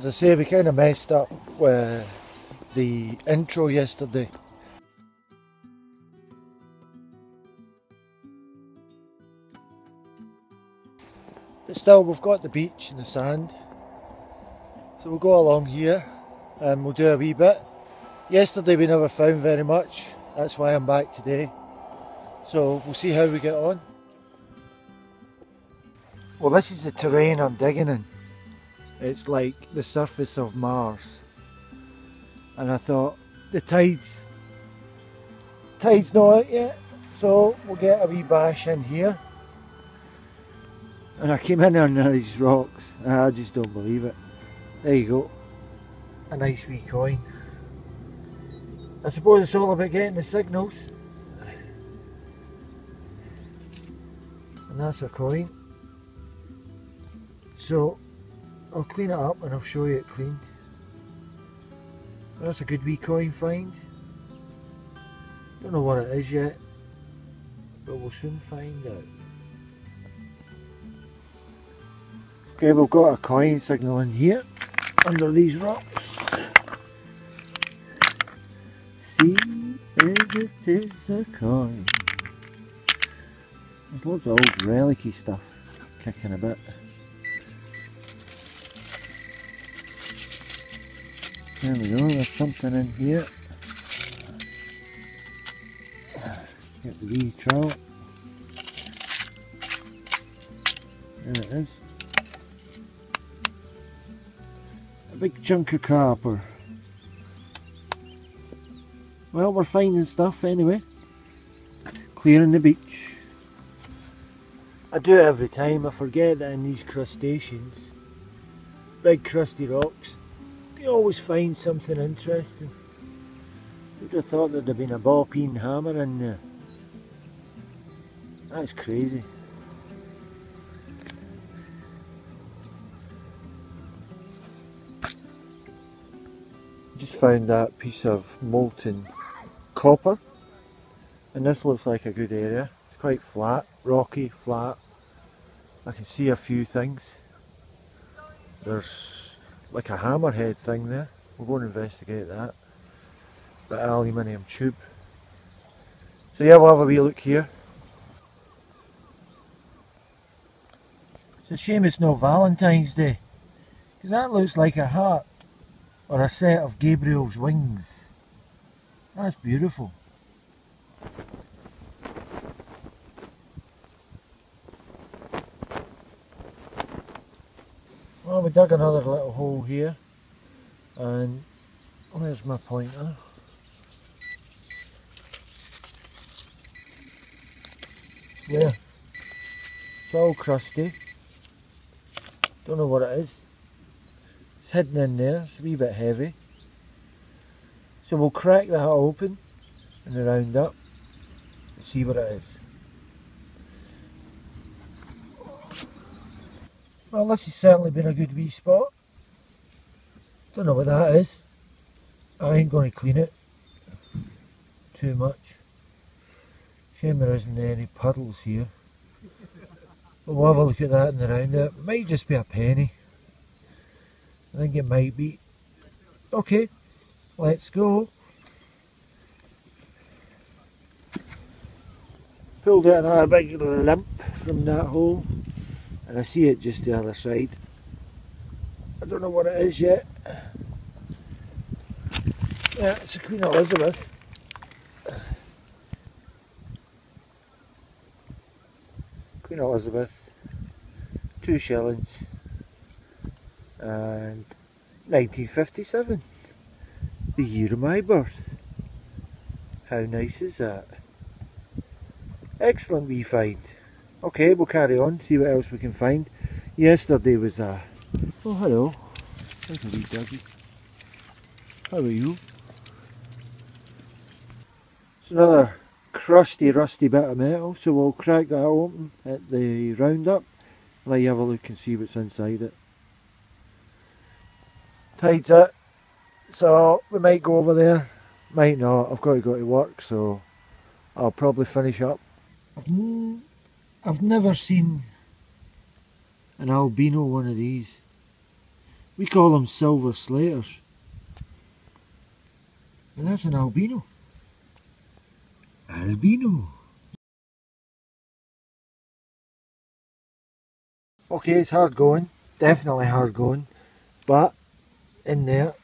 As I say, we kind of messed up with the intro yesterday. But still, we've got the beach and the sand. So we'll go along here and we'll do a wee bit. Yesterday we never found very much, that's why I'm back today. So we'll see how we get on. Well, this is the terrain I'm digging in. It's like the surface of Mars. And I thought, the tide's, tide's not out yet, so we'll get a wee bash in here. And I came in under these rocks, I just don't believe it. There you go, a nice wee coin. I suppose it's all about getting the signals. And that's a coin. So I'll clean it up and I'll show you it clean. That's a good wee coin find. Don't know what it is yet, but we'll soon find out. Okay, we've got a coin signal in here, under these rocks. See if it is a coin. There's loads of old relicy stuff kicking a There we go, there's something in here. Get the wee trout. There it is. A big chunk of copper. Well, we're finding stuff anyway. Clearing the beach. I do it every time. I forget that in these crustaceans, big crusty rocks, you always find something interesting. Who'd have thought there'd have been a ball peen hammer in there? That's crazy. Just found that piece of molten copper and this looks like a good area. It's quite flat, rocky, flat. I can see a few things. There's like a hammerhead thing there. We'll go and investigate that. But aluminium tube. So yeah, we'll have a wee look here. It's a shame it's no Valentine's Day. Because that looks like a heart. Or a set of Gabriel's wings. That's beautiful. Well, we dug another little hole here, and where's my pointer? Yeah, it's all crusty. Don't know what it is. It's hidden in there, it's a wee bit heavy. So we'll crack that open and round up and see what it is. Well this has certainly been a good wee spot. Don't know what that is. I ain't going to clean it too much. Shame there isn't any puddles here. But we'll have a look at that in the round. It might just be a penny. I think it might be. Okay, let's go. Pulled out another big lump from that hole and I see it just the other side. I don't know what it is yet. Yeah, it's a Queen Elizabeth. Queen Elizabeth, two shillings and 1957, the year of my birth. How nice is that? Excellent wee find. Okay, we'll carry on, see what else we can find. Yesterday was a... Oh, hello. There's a wee doggy. How are you? It's another crusty, rusty bit of metal, so we'll crack that open at the roundup. Let you have a look and see what's inside it. Tide's it, so we might go over there, might not. I've got to go to work, so I'll probably finish up. I've, never seen an albino one of these. We call them silver slaters. And that's an albino. Albino. Okay, it's hard going. Definitely hard going. But in there,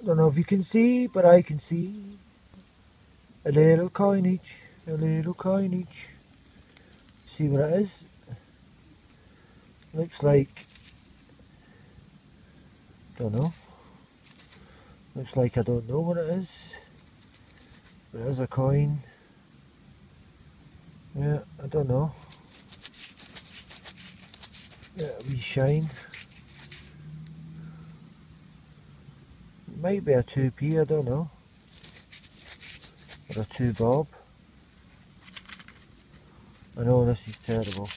I don't know if you can see, but I can see a little coinage. A little coinage. See what it is? Looks like don't know. Looks like I don't know what it is. Is a coin. Yeah, I don't know. Yeah, we shine. Might be a 2p, I don't know. Or a 2 bob. I know this is terrible.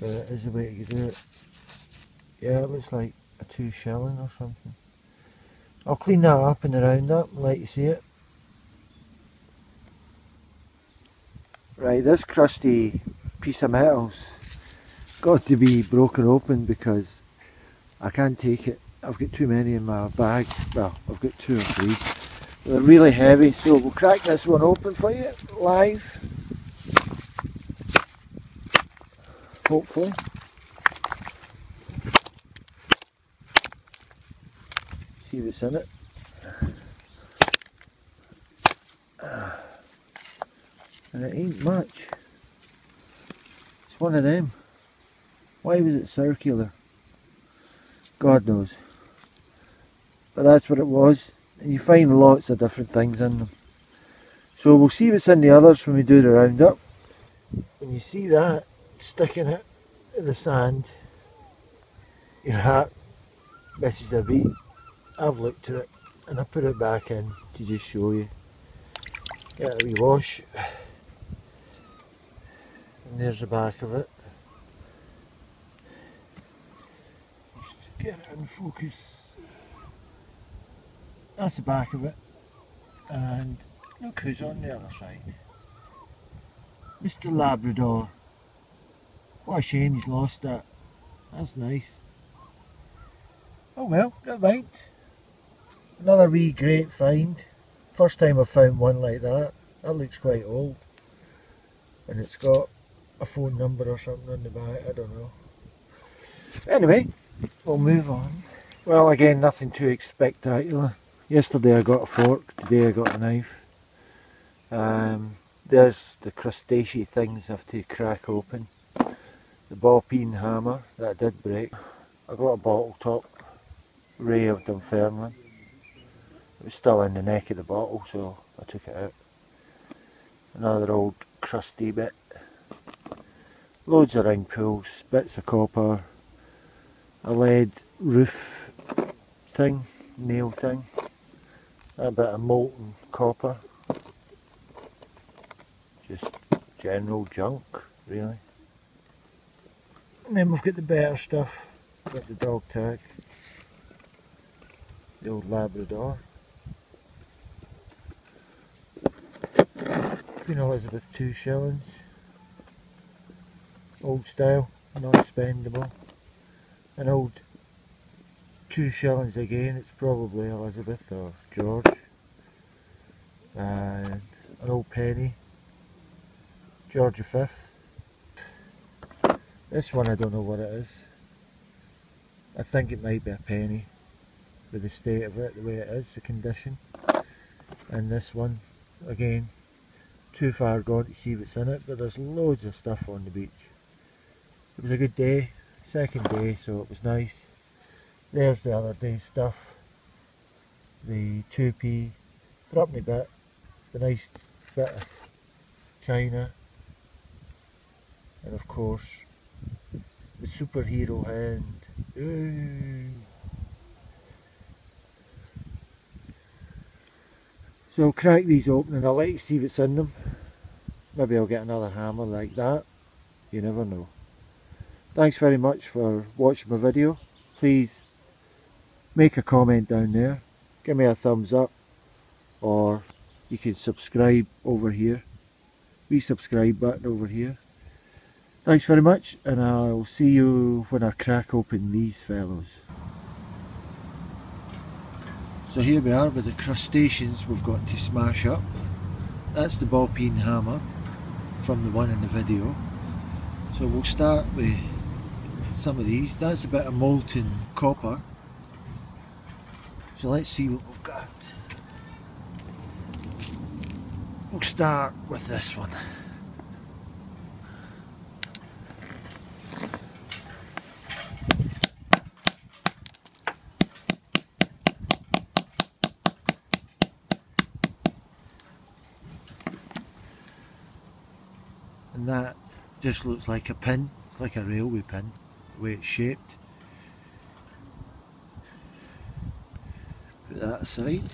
But it is a way to do it. Yeah, it looks like a two shilling or something. I'll clean that up and around that and let you see it. Right, this crusty piece of metal's got to be broken open because I can't take it. I've got too many in my bag. Well, I've got two or three. They're really heavy, so we'll crack this one open for you live. Hopefully. see what's in it. And it ain't much. It's one of them. Why was it circular? God knows. But that's what it was. And you find lots of different things in them. So we'll see what's in the others when we do the roundup. When you see that sticking it in the sand, your heart misses a beat. I've looked at it and I put it back in to just show you. Get a wee wash. And there's the back of it. Just get it in focus. That's the back of it. And look who's on the other side. Mr Labrador. What a shame he's lost that. That's nice. Oh well, never mind. Another wee great find. First time I've found one like that. That looks quite old. And it's got a phone number or something on the back, I don't know. Anyway, we'll move on. Well again, nothing too spectacular. Yesterday I got a fork, today I got a knife. Um, there's the crustacean things I have to crack open. The ball peen hammer, that did break. I got a bottle top, Ray of Dunfermline. It was still in the neck of the bottle so I took it out. Another old crusty bit. Loads of ring pulls, bits of copper, a lead roof thing, nail thing, a bit of molten copper. Just general junk really. And then we've got the better stuff, got the dog tag, the old Labrador. Queen Elizabeth two shillings. Old style, not spendable. An old two shillings again, it's probably Elizabeth or George. And an old penny, George V. This one I don't know what it is. I think it might be a penny with the state of it, the way it is, the condition. And this one, again, too far gone to see what's in it, but there's loads of stuff on the beach. It was a good day, second day, so it was nice. There's the other day's stuff. The 2p, threepenny bit, the nice bit of china, and of course superhero hand. Ooh. Uh, so I'll crack these open and I'll let you see what's in them. Maybe I'll get another hammer like that. You never know. Thanks very much for watching my video. Please make a comment down there. Give me a thumbs up. Or you can subscribe over here. We subscribe button over here. Thanks very much and I'll see you when I crack open these fellows. So here we are with the crustaceans we've got to smash up. That's the ball peen hammer from the one in the video. So we'll start with some of these. That's a bit of molten copper. So let's see what we've got. We'll start with this one. And that just looks like a pin. Like a railway pin the way it's shaped. Put that aside.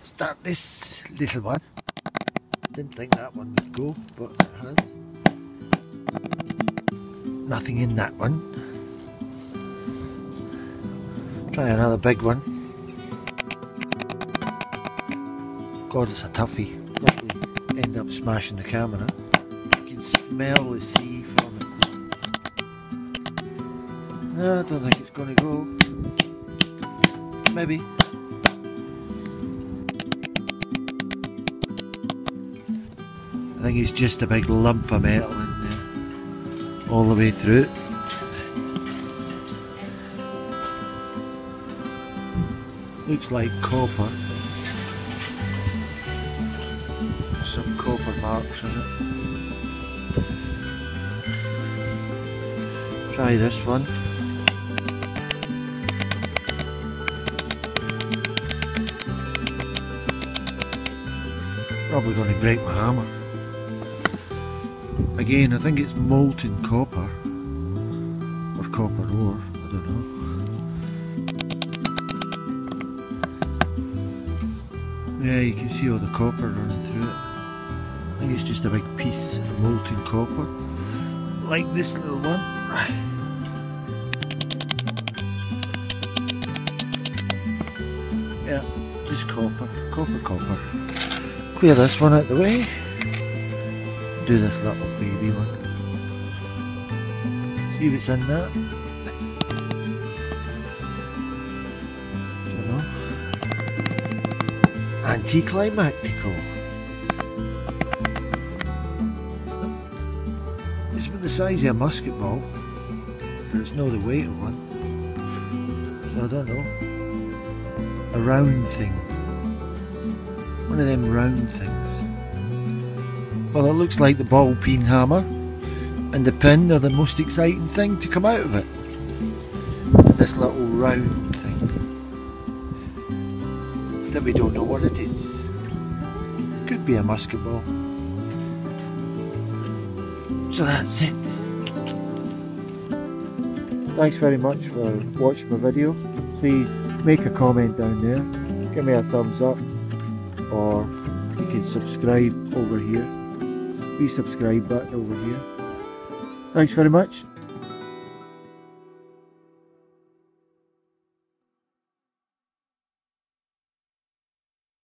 Start this little one. Didn't think that one would go but it has. Nothing in that one. Try another big one. God it's a toughie end up smashing the camera. You can smell the sea from it. No, I don't think it's going to go. Maybe. I think it's just a big lump of metal in there, all the way through. Looks like copper. Marks on it. Try this one. Probably going to break my hammer. Again, I think it's molten copper. Or copper ore, I don't know. Yeah, you can see all the copper running through it. It's just a big piece of molten copper, like this little one. Yeah, just copper, copper, copper. Clear this one out the way. Do this little baby one. See what's in that. About size of a musket ball, it's not the weight of one. So I don't know. A round thing. One of them round things. Well, it looks like the ball peen hammer and the pin are the most exciting thing to come out of it. This little round thing. That we don't know what it is. Could be a musket ball. So that's it. Thanks very much for watching my video. Please make a comment down there. Give me a thumbs up. Or you can subscribe over here. Resubscribe button over here. Thanks very much.